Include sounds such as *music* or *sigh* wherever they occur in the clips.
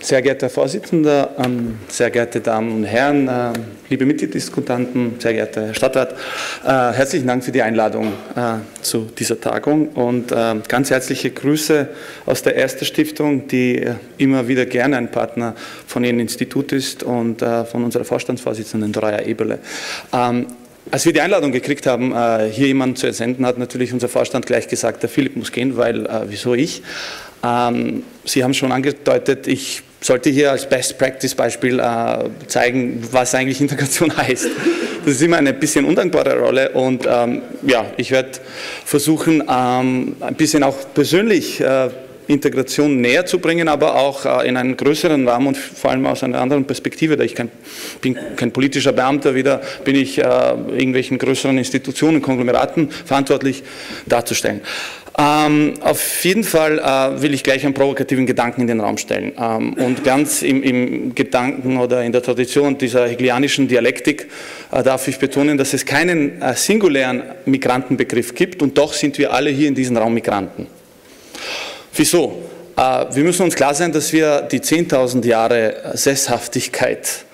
Sehr geehrter Vorsitzender, ähm, sehr geehrte Damen und Herren, äh, liebe Mitgliediskutanten, sehr geehrter Herr Stadtrat, äh, herzlichen Dank für die Einladung äh, zu dieser Tagung und ganz herzliche Grüße aus der Erste Stiftung, die immer wieder gerne ein Partner von Ihrem Institut ist und von unserer Vorstandsvorsitzenden Doroja Eberle. Ähm, als wir die Einladung gekriegt haben, hier jemanden zu ersenden, hat natürlich unser Vorstand gleich gesagt, der Philipp muss gehen, weil wieso ich? Ähm, Sie haben schon angedeutet, ich sollte hier als Best Practice Beispiel äh, zeigen, was eigentlich Integration *laughs* heißt. Das ist immer eine bisschen undankbare Rolle und ähm, ja, ich werde versuchen, ähm, ein bisschen auch persönlich äh, Integration näher zu bringen, aber auch äh, in einen größeren Rahmen und vor allem aus einer anderen Perspektive, da ich kein, bin kein politischer Beamter, wieder bin ich äh, irgendwelchen größeren Institutionen, Konglomeraten verantwortlich darzustellen. Ähm, auf jeden Fall äh, will ich gleich einen provokativen Gedanken in den Raum stellen. Ähm, und ganz im, im, Gedanken oder in der Tradition dieser hegelianischen Dialektik äh, darf ich betonen, dass es keinen äh, singulären Migrantenbegriff gibt und doch sind wir alle hier in diesem Raum Migranten. Wieso? Äh, wir müssen uns klar sein, dass wir die 10.000 Jahre Sesshaftigkeit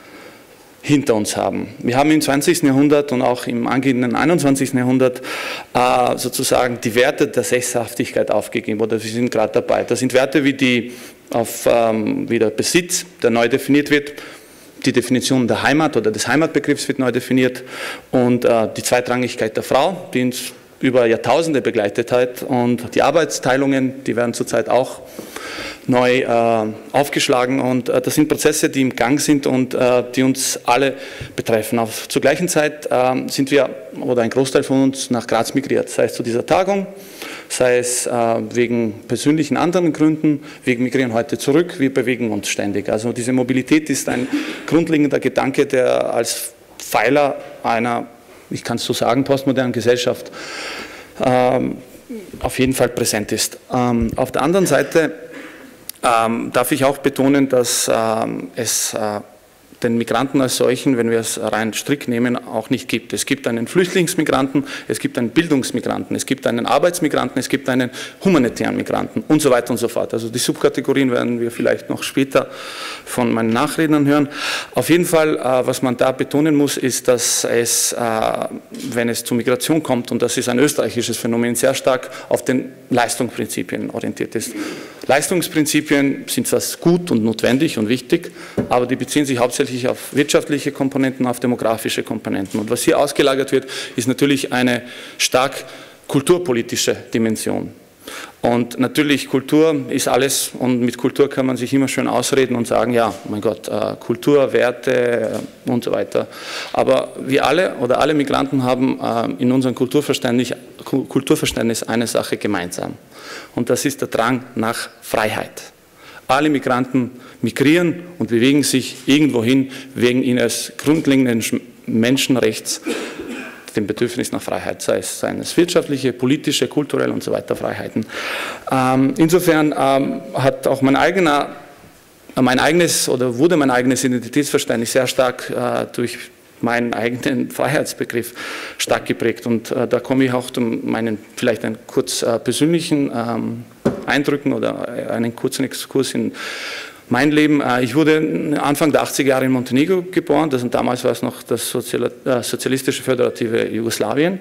hinter uns haben. Wir haben im 20. Jahrhundert und auch im angehenden 21. Jahrhundert äh, sozusagen die Werte der Sesshaftigkeit aufgegeben oder wir sind gerade dabei. Das sind Werte wie, die auf, ähm, wie der Besitz, der neu definiert wird, die Definition der Heimat oder des Heimatbegriffs wird neu definiert und äh, die Zweitrangigkeit der Frau, die uns über Jahrtausende begleitet hat und die Arbeitsteilungen, die werden zurzeit auch neu äh, aufgeschlagen und äh, das sind Prozesse, die im Gang sind und äh, die uns alle betreffen. Auf, zur gleichen Zeit ähm, sind wir oder ein Großteil von uns nach Graz migriert, sei es zu dieser Tagung, sei es äh, wegen persönlichen anderen Gründen. Wir migrieren heute zurück, wir bewegen uns ständig. Also diese Mobilität ist ein *laughs* grundlegender Gedanke, der als Pfeiler einer, ich kann es so sagen, postmodernen Gesellschaft ähm, auf jeden Fall präsent ist. Ähm, auf der anderen Seite ähm, darf ich auch betonen, dass ähm, es äh, den Migranten als solchen, wenn wir es rein strikt nehmen, auch nicht gibt. Es gibt einen Flüchtlingsmigranten, es gibt einen Bildungsmigranten, es gibt einen Arbeitsmigranten, es gibt einen humanitären Migranten und so weiter und so fort. Also die Subkategorien werden wir vielleicht noch später von meinen Nachrednern hören. Auf jeden Fall, äh, was man da betonen muss, ist, dass es, äh, wenn es zu Migration kommt, und das ist ein österreichisches Phänomen, sehr stark auf den Leistungsprinzipien orientiert ist. Leistungsprinzipien sind zwar gut und notwendig und wichtig, aber die beziehen sich hauptsächlich auf wirtschaftliche Komponenten, auf demografische Komponenten. Und was hier ausgelagert wird, ist natürlich eine stark kulturpolitische Dimension. Und natürlich, Kultur ist alles und mit Kultur kann man sich immer schön ausreden und sagen, ja, mein Gott, äh, Kultur, Werte und so weiter. Aber wir alle oder alle Migranten haben äh, in unserem Kulturverständnis, Kulturverständnis eine Sache gemeinsam. Und das ist der Drang nach Freiheit. Alle Migranten migrieren und bewegen sich irgendwohin wegen ihres grundlegenden Menschenrechts dem Bedürfnis nach Freiheit, sei es seines wirtschaftliche, politische, kulturelle und so weiter Freiheiten. Ähm, insofern ähm, hat auch mein eigener, mein eigenes oder wurde mein eigenes Identitätsverständnis sehr stark äh, durch meinen eigenen *laughs* Freiheitsbegriff stark geprägt. Und äh, da komme ich auch zu meinen vielleicht einen kurz äh, persönlichen ähm, Eindrücken oder einen kurzen Exkurs in mein Leben, äh, ich wurde Anfang der 80er Jahre in Montenegro geboren, das, und damals war es noch das äh, sozialistische föderative Jugoslawien.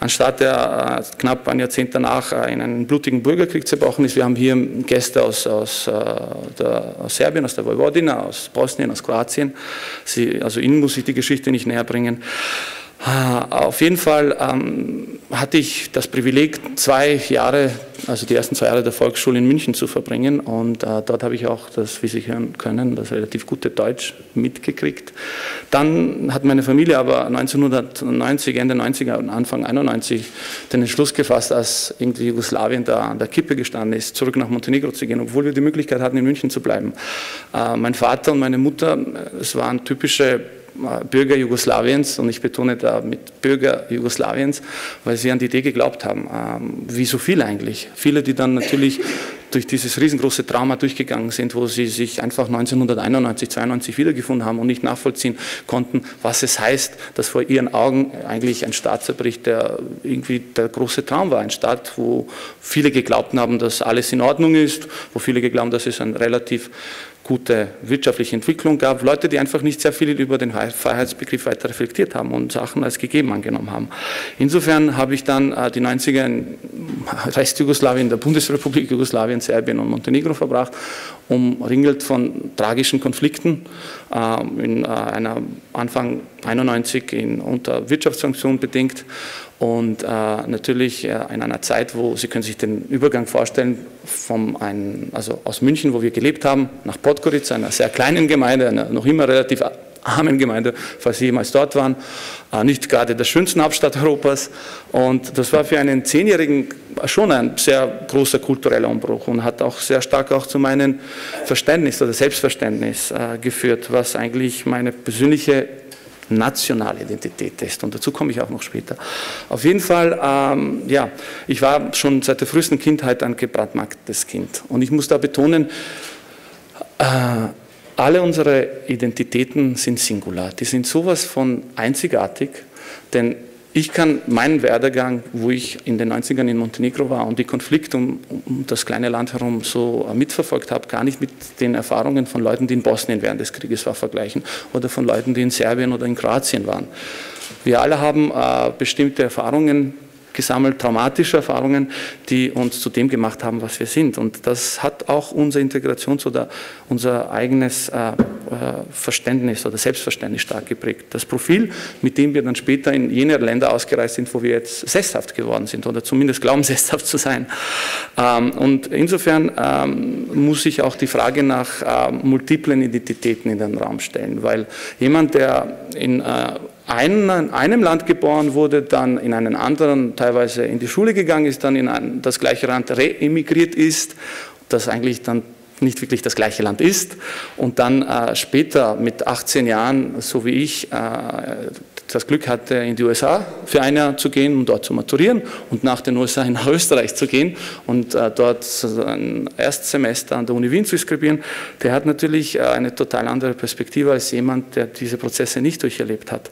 Anstatt der äh, knapp ein Jahrzehnt danach in einen blutigen Bürgerkrieg zerbrochen ist, wir haben hier Gäste aus, aus, der, aus Serbien, aus der Vojvodina, aus Bosnien, aus Kroatien. Sie, also Ihnen muss ich die Geschichte nicht näher bringen. Auf jeden Fall ähm, hatte ich das Privileg, zwei Jahre, also die ersten zwei Jahre der Volksschule in München zu verbringen und äh, dort habe ich auch das, wie Sie hören können, das relativ gute Deutsch mitgekriegt. Dann hat meine Familie aber 1990, Ende 90er und Anfang 91 den Entschluss gefasst, als irgendwie Jugoslawien da an der Kippe gestanden ist, zurück nach Montenegro zu gehen, obwohl wir die Möglichkeit hatten, in München zu bleiben. Äh, mein Vater und meine Mutter, es waren typische Bürger Jugoslawiens und ich betone da mit Bürger Jugoslawiens, weil sie an die Idee geglaubt haben, ähm, wie so viele eigentlich. Viele, die dann natürlich *laughs* durch dieses riesengroße Trauma durchgegangen sind, wo sie sich einfach 1991, 92 wiedergefunden haben und nicht nachvollziehen konnten, was es heißt, dass vor ihren Augen eigentlich ein Staat zerbricht, der irgendwie der große Traum war. Ein Staat, wo viele geglaubt haben, dass alles in Ordnung ist, wo viele geglaubt haben, dass es ein relativ gute wirtschaftliche Entwicklung gab, Leute, die einfach nicht sehr viel über den Freiheitsbegriff weiter reflektiert haben und Sachen als gegeben angenommen haben. Insofern habe ich dann äh, die 90er in *laughs* Restjugoslawien, der Bundesrepublik Jugoslawien, Serbien und Montenegro verbracht, umringelt von tragischen Konflikten, äh, in äh, einer Anfang 91 in, unter Wirtschaftssanktionen bedingt und äh, natürlich äh, in einer Zeit, wo Sie können sich den Übergang vorstellen, vom ein, also aus München, wo wir gelebt haben, nach Podgorica, einer sehr kleinen Gemeinde, einer noch immer relativ armen Gemeinde, falls Sie jemals dort waren, äh, nicht gerade der schönsten Hauptstadt Europas. Und das war für einen Zehnjährigen schon ein sehr großer kultureller Umbruch und hat auch sehr stark auch zu meinem Verständnis oder Selbstverständnis äh, geführt, was eigentlich meine persönliche nationale Identität ist. Und dazu komme ich auch noch später. Auf jeden Fall, ähm, ja, ich war schon seit der frühesten Kindheit ein gebrandmarktes Kind. Und ich muss da betonen, äh, alle unsere Identitäten sind singular. Die sind sowas von einzigartig, denn ich kann meinen Werdegang, wo ich in den 90ern in Montenegro war und die Konflikte um, um das kleine Land herum so mitverfolgt habe, gar nicht mit den Erfahrungen von Leuten, die in Bosnien während des Krieges war, vergleichen oder von Leuten, die in Serbien oder in Kroatien waren. Wir alle haben äh, bestimmte Erfahrungen gesammelt, traumatische Erfahrungen, die uns zu dem gemacht haben, was wir sind. Und das hat auch unser Integrations- oder unser eigenes äh, äh, Verständnis oder Selbstverständnis stark geprägt. Das Profil, mit dem wir dann später in jene Länder ausgereist sind, wo wir jetzt sesshaft geworden sind oder zumindest glauben, *laughs* sesshaft zu sein. Ähm, und insofern ähm, muss ich auch die Frage nach äh, multiplen Identitäten in den Raum stellen, weil jemand, der in in einem Land geboren wurde, dann in einem anderen teilweise in die Schule gegangen ist, dann in ein, das gleiche Land reemigriert ist, das eigentlich dann nicht wirklich das gleiche Land ist. Und dann äh, später mit 18 Jahren, so wie ich, äh, das Glück hatte, in die USA für ein Jahr zu gehen, um dort zu maturieren und nach den USA nach *laughs* Österreich zu gehen und äh, dort ein Erstsemester an der Uni Wien zu skribieren, der hat natürlich äh, eine total andere Perspektive als jemand, der diese Prozesse nicht durcherlebt hat.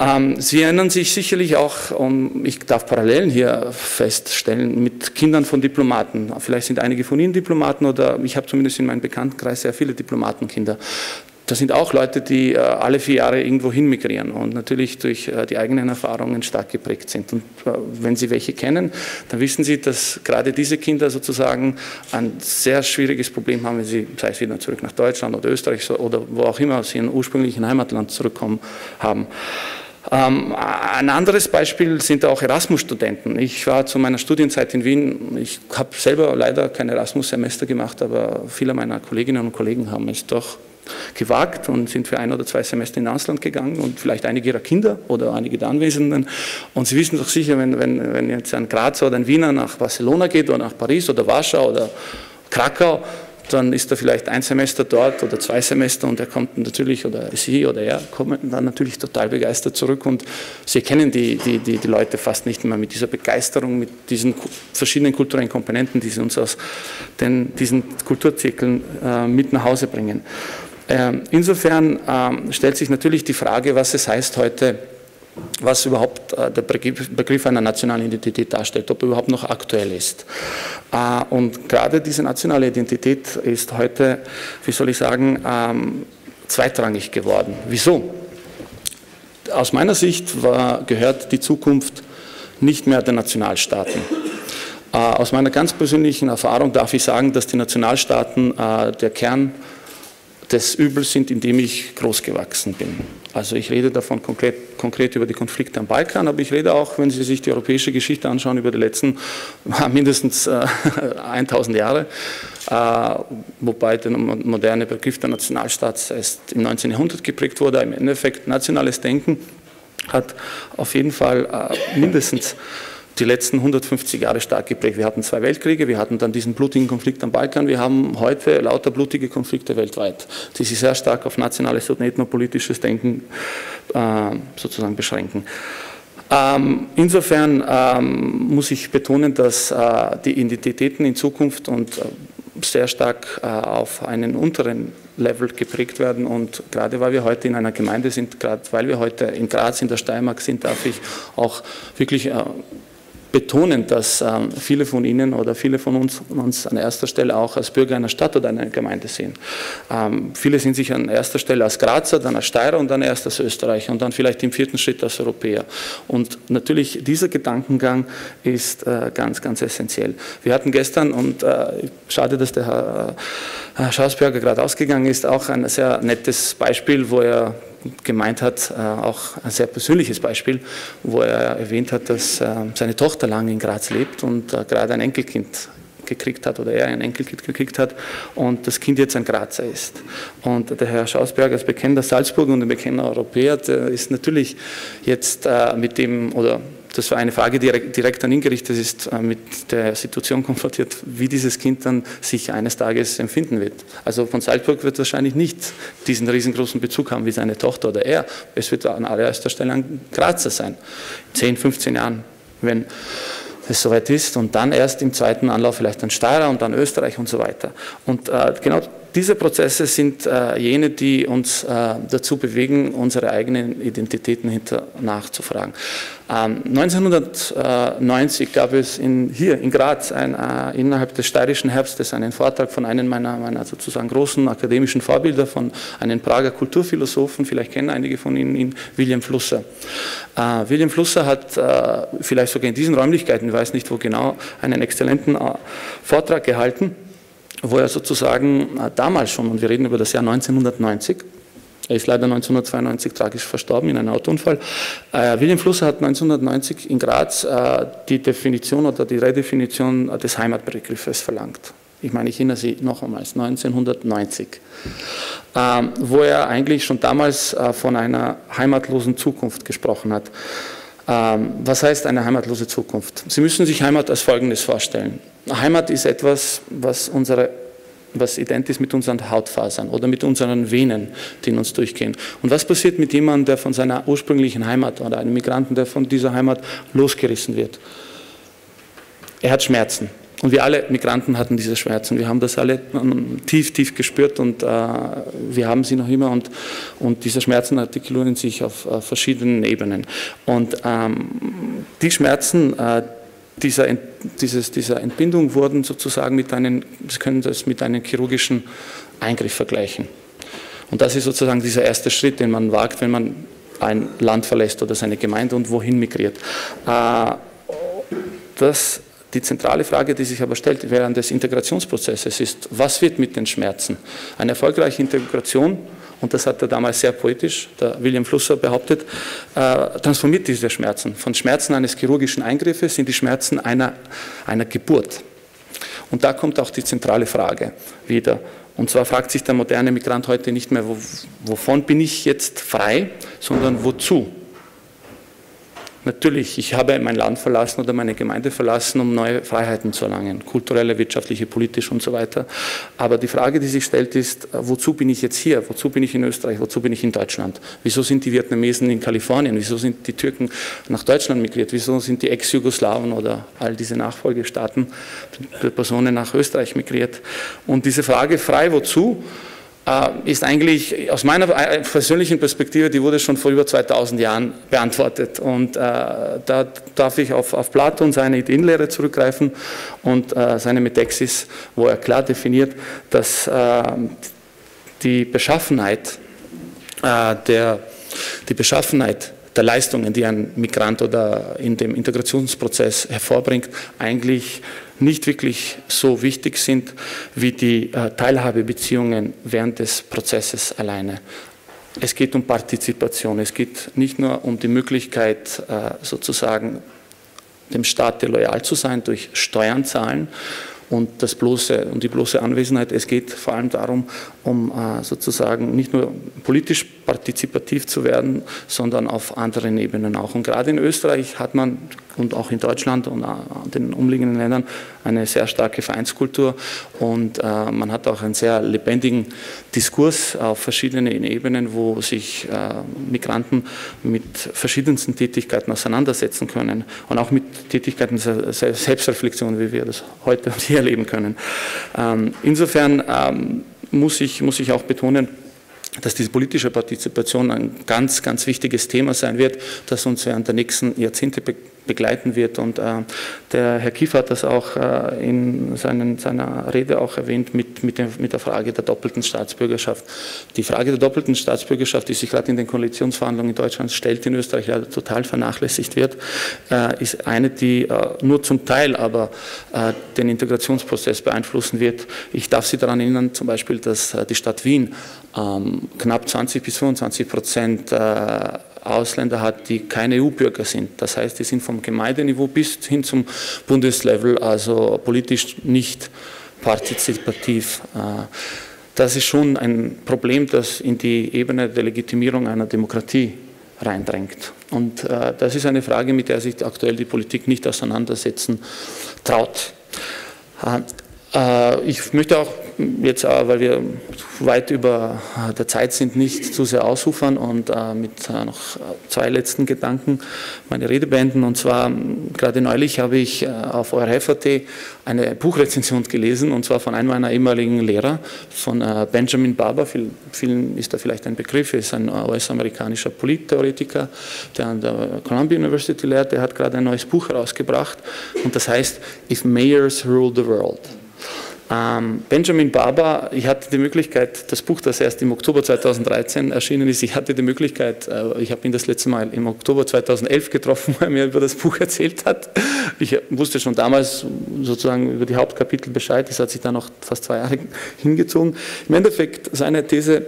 Ähm, Sie erinnern sich sicherlich auch, um, ich darf Parallelen hier feststellen, mit Kindern von Diplomaten. Vielleicht sind einige von Ihnen Diplomaten oder ich habe zumindest in meinem Bekanntenkreis sehr viele Diplomatenkinder. Das sind auch Leute, die äh, alle vier Jahre irgendwo hin migrieren und natürlich durch äh, die eigenen Erfahrungen stark geprägt sind. Und äh, wenn Sie welche kennen, dann wissen Sie, dass gerade diese Kinder sozusagen ein sehr schwieriges Problem haben, wenn sie, sei es wieder zurück nach Deutschland oder Österreich oder wo auch immer aus ihrem ursprünglichen Heimatland zurückkommen haben. Ähm, ein anderes Beispiel sind auch Erasmus-Studenten. Ich war zu meiner Studienzeit in Wien, ich habe selber leider kein Erasmus-Semester gemacht, aber viele meiner Kolleginnen und Kollegen haben es doch gewagt und sind für ein oder zwei Semester in Ausland gegangen und vielleicht einige ihrer Kinder oder einige der Anwesenden. Und Sie wissen doch sicher, wenn, wenn, wenn jetzt ein Grazer oder ein Wiener nach Barcelona geht oder nach Paris oder Warschau oder Krakau, dann ist er vielleicht ein Semester dort oder zwei Semester und er kommt natürlich, oder sie oder er kommen dann natürlich total begeistert zurück und sie kennen die, die, die, die Leute fast nicht mehr mit dieser Begeisterung, mit diesen verschiedenen kulturellen Komponenten, die sie uns aus den, diesen Kulturzirkeln äh, mit nach Hause bringen. Ähm, insofern ähm, stellt sich natürlich die Frage, was es heißt heute, was überhaupt äh, der Begriff einer nationalen Identität darstellt, ob er überhaupt noch aktuell ist. Äh, und gerade diese nationale Identität ist heute, wie soll ich sagen, ähm, zweitrangig geworden. Wieso? Aus meiner Sicht war, gehört die Zukunft nicht mehr den Nationalstaaten. Äh, aus meiner ganz persönlichen Erfahrung darf ich sagen, dass die Nationalstaaten der Kern des Übels sind, in dem ich großgewachsen bin. Also ich rede davon konkret, konkret, über die Konflikte am Balkan, aber ich rede auch, wenn Sie sich die europäische Geschichte anschauen, über die letzten *laughs* mindestens äh, *laughs* 1000 Jahre, äh, wobei der moderne Begriff der Nationalstaats erst im 19. Jahrhundert geprägt wurde. Im Endeffekt nationales Denken hat auf jeden Fall äh, mindestens die letzten 150 Jahre stark geprägt. Wir hatten zwei Weltkriege, wir hatten dann diesen blutigen Konflikt am Balkan, wir haben heute lauter blutige Konflikte weltweit, die sich sehr stark auf nationales und ethnopolitisches Denken äh, sozusagen beschränken. Ähm, insofern ähm, muss ich betonen, dass äh, die Identitäten in Zukunft und äh, sehr stark äh, auf einen unteren Level geprägt werden. Und gerade weil wir heute in einer Gemeinde sind, gerade weil wir heute in Graz in der Steiermark sind, darf ich auch wirklich äh, betonen, dass ähm, viele von Ihnen oder viele von uns uns an erster Stelle auch als Bürger einer Stadt oder einer Gemeinde sehen. Ähm, viele sehen sich an erster Stelle als Grazer, dann als Steirer und dann erst als Österreicher und dann vielleicht im vierten Schritt als Europäer. Und natürlich dieser Gedankengang ist äh, ganz, ganz essentiell. Wir hatten gestern, und äh, schade, dass der Herr, Herr Schausberger gerade ausgegangen ist, auch ein sehr nettes Beispiel, wo er gemeint hat, äh, auch ein sehr persönliches Beispiel, wo er erwähnt hat, dass äh, seine Tochter lange in Graz lebt und äh, gerade ein Enkelkind gekriegt hat oder er ein Enkelkind gekriegt hat und das Kind jetzt ein Grazer ist. Und der Herr Schausberg als bekennender Salzburger und ein bekennender Europäer, ist natürlich jetzt mit dem, oder das war eine Frage, die direkt an ihn gerichtet ist, äh, mit der Situation konfrontiert, wie dieses Kind dann sich eines Tages empfinden wird. Also von Salzburg wird wahrscheinlich nicht diesen riesengroßen Bezug haben wie seine Tochter oder er. Es wird an allererster Stelle ein Grazer sein, 10, 15 Jahren, wenn es soweit ist und dann erst im zweiten Anlauf vielleicht ein Steirer und dann Österreich und so weiter. Und äh, genau diese Prozesse sind äh, jene, die uns äh, dazu bewegen, unsere eigenen Identitäten hinter nachzufragen. Ähm, 1990 gab es in, hier in Graz ein, äh, innerhalb des steirischen Herbstes einen Vortrag von einem meiner, meiner sozusagen großen akademischen Vorbilder, von einem Prager Kulturphilosophen, vielleicht kennen einige von Ihnen ihn, William Flusser. Äh, William Flusser hat äh, vielleicht sogar in diesen Räumlichkeiten, ich weiß nicht wo genau, einen exzellenten äh, Vortrag gehalten wo er sozusagen äh, damals schon, und wir reden über das Jahr 1990, er ist leider 1992 tragisch verstorben in einem Autounfall. Äh, William Flusser hat 1990 in Graz äh, die Definition oder die Redefinition des Heimatbegriffes verlangt. Ich meine, ich erinnere Sie noch einmal, 1990, ähm, wo er eigentlich schon damals äh, von einer heimatlosen Zukunft gesprochen hat. Ähm, was heißt eine heimatlose Zukunft? Sie müssen sich Heimat als Folgendes vorstellen. Heimat ist etwas, was unsere was ident ist mit unseren Hautfasern oder mit unseren Venen, die in uns durchgehen. Und was passiert mit jemandem, der von seiner ursprünglichen Heimat oder einem Migranten, der von dieser Heimat losgerissen wird? Er hat Schmerzen. Und wir alle Migranten hatten diese Schmerzen. Wir haben das alle ähm, tief, tief gespürt und äh, wir haben sie noch immer. Und, und diese Schmerzen artikulieren sich auf äh, verschiedenen Ebenen. Und ähm, die Schmerzen, äh, dieser, dieses, dieser Entbindung wurden sozusagen mit einem, Sie können das mit einem chirurgischen Eingriff vergleichen. Und das ist sozusagen dieser erste Schritt, den man wagt, wenn man ein Land verlässt oder seine Gemeinde und wohin migriert. Äh, das die zentrale Frage, die sich aber stellt während des Integrationsprozesses ist, was wird mit den Schmerzen? Eine erfolgreiche Integration, und das hat er damals sehr poetisch, der William Flusser behauptet, äh, transformiert diese Schmerzen. Von Schmerzen eines chirurgischen Eingriffes in die Schmerzen einer, einer Geburt. Und da kommt auch die zentrale Frage wieder. Und zwar fragt sich der moderne Migrant heute nicht mehr, wo, wovon bin ich jetzt frei, sondern wozu Natürlich, ich habe mein Land verlassen oder meine Gemeinde verlassen, um neue Freiheiten zu erlangen, kulturelle, wirtschaftliche, politische und so weiter. Aber die Frage, die sich stellt, ist, wozu bin ich jetzt hier? Wozu bin ich in Österreich? Wozu bin ich in Deutschland? Wieso sind die Vietnamesen in Kalifornien? Wieso sind die Türken nach Deutschland migriert? Wieso sind die Ex-Jugoslawen oder all diese Nachfolgestaaten, Personen nach Österreich migriert? Und diese Frage, frei wozu? Äh, ist eigentlich aus meiner äh, persönlichen Perspektive, die wurde schon vor über 2000 Jahren beantwortet. Und äh, da darf ich auf, auf Plato und seine Ideenlehre zurückgreifen und äh, seine Metexis, wo er klar definiert, dass äh, die Beschaffenheit äh, der, die Beschaffenheit der Leistungen, die ein Migrant oder in dem Integrationsprozess hervorbringt, eigentlich nicht wirklich so wichtig sind wie die äh, Teilhabebeziehungen während des Prozesses alleine. Es geht um Partizipation, es geht nicht nur um die Möglichkeit, äh, sozusagen dem Staat loyal zu sein durch Steuern zahlen und das bloße und die bloße Anwesenheit. Es geht vor allem darum, um äh, sozusagen nicht nur politisch partizipativ zu werden, sondern auf anderen Ebenen auch. Und gerade in Österreich hat man und auch in Deutschland und den umliegenden Ländern eine sehr starke Vereinskultur und äh, man hat auch einen sehr lebendigen Diskurs auf verschiedenen Ebenen, wo sich äh, Migranten mit verschiedensten Tätigkeiten auseinandersetzen können und auch mit Tätigkeiten der Selbstreflexion, wie wir das heute hier erleben können. Ähm, insofern ähm, muss ich, muss ich auch betonen, dass diese politische Partizipation ein ganz, ganz wichtiges Thema sein wird, das uns während der nächsten Jahrzehnte begleiten wird. Und äh, der Herr Kiefer hat das auch äh, in seinen, seiner Rede auch erwähnt mit, mit, dem, mit der Frage der doppelten Staatsbürgerschaft. Die Frage der doppelten Staatsbürgerschaft, die sich gerade in den Koalitionsverhandlungen in Deutschland stellt, in Österreich leider total vernachlässigt wird, äh, ist eine, die äh, nur zum Teil aber äh, den Integrationsprozess beeinflussen wird. Ich darf Sie daran erinnern, zum Beispiel, dass äh, die Stadt Wien ähm, knapp 20 bis 25 Prozent Ausländer hat, die keine EU-Bürger sind. Das heißt, die sind vom Gemeindeniveau bis hin zum Bundeslevel, also politisch nicht partizipativ. Äh, das ist schon ein Problem, das in die Ebene der Legitimierung einer Demokratie reindrängt. Und äh, das ist eine Frage, mit der sich aktuell die Politik nicht auseinandersetzen traut. Äh, ich möchte auch jetzt, weil wir weit über der Zeit sind, nicht zu sehr ausufern und äh, mit äh, noch zwei letzten Gedanken meine Rede beenden. Und zwar, gerade neulich habe ich auf EuRF.at eine Buchrezension gelesen, und zwar von einem meiner ehemaligen Lehrer, von Benjamin Barber. Vielen ist da vielleicht ein Begriff, er ist ein US-amerikanischer Polittheoretiker, der an der Columbia University lehrt. Der hat gerade ein neues Buch herausgebracht und das heißt If Mayors Rule the World. Ähm, Benjamin Barber, ich hatte die Möglichkeit, das Buch, das erst im Oktober 2013 erschienen ist, ich hatte die Möglichkeit, äh, ich habe ihn das letzte Mal im Oktober 2011 getroffen, *laughs* wo er mir über das Buch erzählt hat. Ich wusste schon damals sozusagen über die Hauptkapitel Bescheid, das hat sich dann noch fast zwei Jahre *laughs* hingezogen. Im Endeffekt, seine These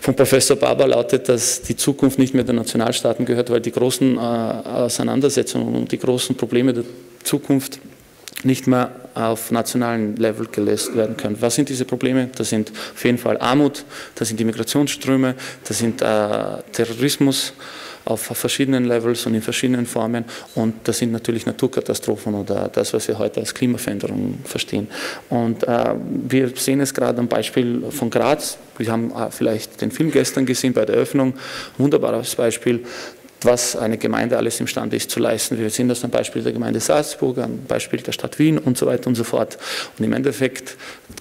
von Professor Barber lautet, dass die Zukunft nicht mehr den Nationalstaaten gehört, weil die großen äh, Auseinandersetzungen und die großen Probleme der Zukunft nicht mehr auf nationalen Level gelöst werden können. Was sind diese Probleme? Das sind auf jeden Fall Armut, das sind die Migrationsströme, das sind äh, Terrorismus auf verschiedenen Levels und in verschiedenen Formen und das sind natürlich Naturkatastrophen oder das, was wir heute als Klimaveränderung verstehen. Und äh, wir sehen es gerade am Beispiel von Graz. Wir haben äh, vielleicht den Film gestern gesehen bei der Eröffnung, wunderbares Beispiel was eine Gemeinde alles imstande ist zu leisten. Wir sehen das am Beispiel der Gemeinde Salzburg, am Beispiel der Stadt Wien und so weiter und so fort. Und im Endeffekt,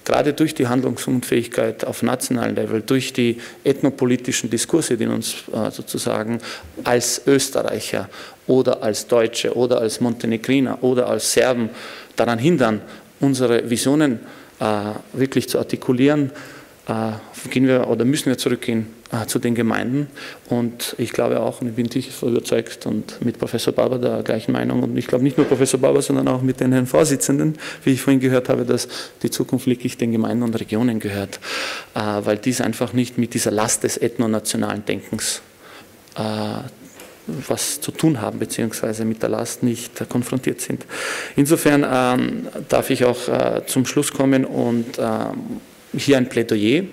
gerade durch die Handlungsunfähigkeit auf nationalem Level, durch die ethnopolitischen Diskurse, die uns äh, sozusagen als Österreicher oder als Deutsche oder als Montenegriner oder als Serben daran hindern, unsere Visionen äh, wirklich zu artikulieren, gehen wir oder müssen wir zurückgehen äh, zu den Gemeinden. Und ich glaube auch, und ich bin tief überzeugt und mit Professor Barber der gleichen Meinung, und ich glaube nicht nur Professor Barber, sondern auch mit den Herrn Vorsitzenden, wie ich vorhin gehört habe, dass die Zukunft wirklich den Gemeinden und Regionen gehört, äh, weil dies einfach nicht mit dieser Last des ethnonationalen Denkens was zu tun haben, beziehungsweise mit der Last nicht konfrontiert sind. Insofern ähm, darf ich auch äh, zum Schluss kommen und ähm, hier ein Plädoyer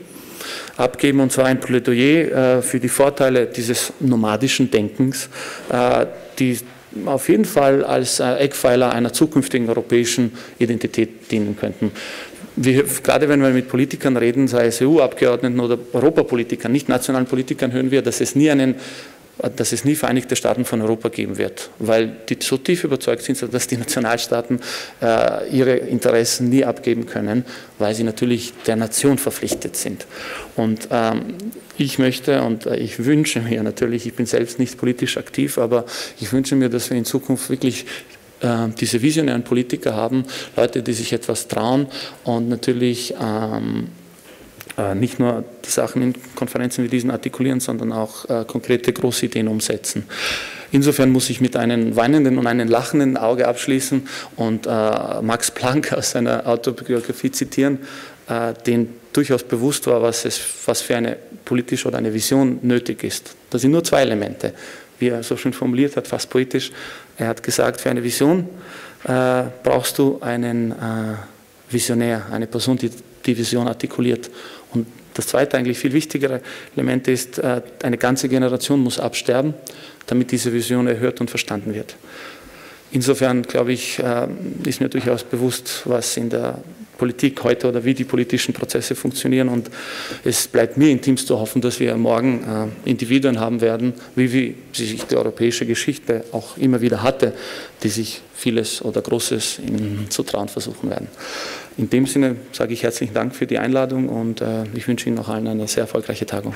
abgeben, und zwar ein Plädoyer äh, für die Vorteile dieses nomadischen Denkens, äh, die auf jeden Fall als äh, Eckpfeiler einer zukünftigen europäischen Identität dienen könnten. Wir, gerade wenn wir mit Politikern reden, sei es EU-Abgeordneten oder Europapolitikern, nicht nationalen Politikern, hören wir, dass es nie einen dass es nie Vereinigte Staaten von Europa geben wird, weil die so tief überzeugt sind, dass die Nationalstaaten äh, ihre Interessen nie abgeben können, weil sie natürlich der Nation verpflichtet sind. Und ähm, ich möchte und äh, ich wünsche mir natürlich, ich bin selbst nicht politisch aktiv, aber ich wünsche mir, dass wir in Zukunft wirklich äh, diese visionären Politiker haben, Leute, die sich etwas trauen und natürlich ähm, äh, nicht nur die Sachen in Konferenzen wie diesen artikulieren, sondern auch äh, konkrete große Ideen umsetzen. Insofern muss ich mit einem weinenden und einem lachenden Auge abschließen und äh, Max Planck aus seiner Autobiografie zitieren, den durchaus bewusst war, was, es, was für eine politische oder eine Vision nötig ist. Das sind nur zwei Elemente. Wie er so schön formuliert hat, fast poetisch. Er hat gesagt, für eine Vision äh, brauchst du einen äh, Visionär, eine Person, die die Vision artikuliert. Und das zweite, eigentlich viel wichtigere Element ist, äh, eine ganze Generation muss absterben, damit diese Vision erhört und verstanden wird. Insofern, glaube ich, äh, ist mir durchaus bewusst, was in der Politik heute oder wie die politischen Prozesse funktionieren. Und es bleibt mir in Teams zu hoffen, dass wir morgen äh, Individuen haben werden, wie, wie sich die europäische Geschichte auch immer wieder hatte, die sich vieles oder Großes zu trauen versuchen werden. In dem Sinne sage ich herzlichen Dank für die Einladung und äh, ich wünsche Ihnen noch allen eine sehr erfolgreiche Tagung.